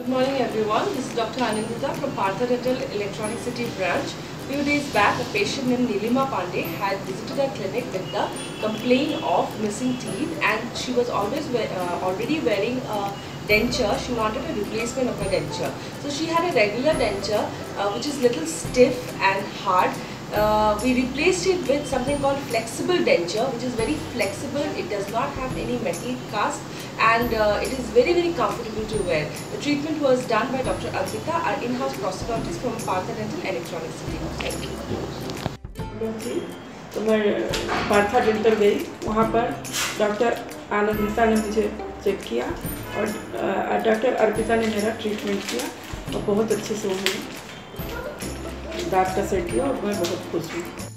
Good morning everyone. This is Dr. Anindita from Partha Dental Electronic City branch. Few days back, a patient named Nilima Pandey had visited our clinic with the complaint of missing teeth and she was always we- uh, already wearing a denture. She wanted a replacement of her denture. So she had a regular denture uh, which is little stiff and hard. Uh, we replaced it with something called flexible denture which is very flexible. It does not have any metal cast and uh, it is very very comfortable to wear. The treatment was done by Dr. Arpita, our in-house prosthodontist from Partha Dental Electronic City. Thank. थी तो मैं Partha dental गई वहाँ पर doctor Anandita ने मुझे check किया और डॉक्टर अर्पिता ने मेरा ट्रीटमेंट किया और बहुत अच्छे से उन्होंने दांत का सेट किया और मैं बहुत खुश हूँ